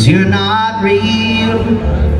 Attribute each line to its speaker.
Speaker 1: Cause you're not real.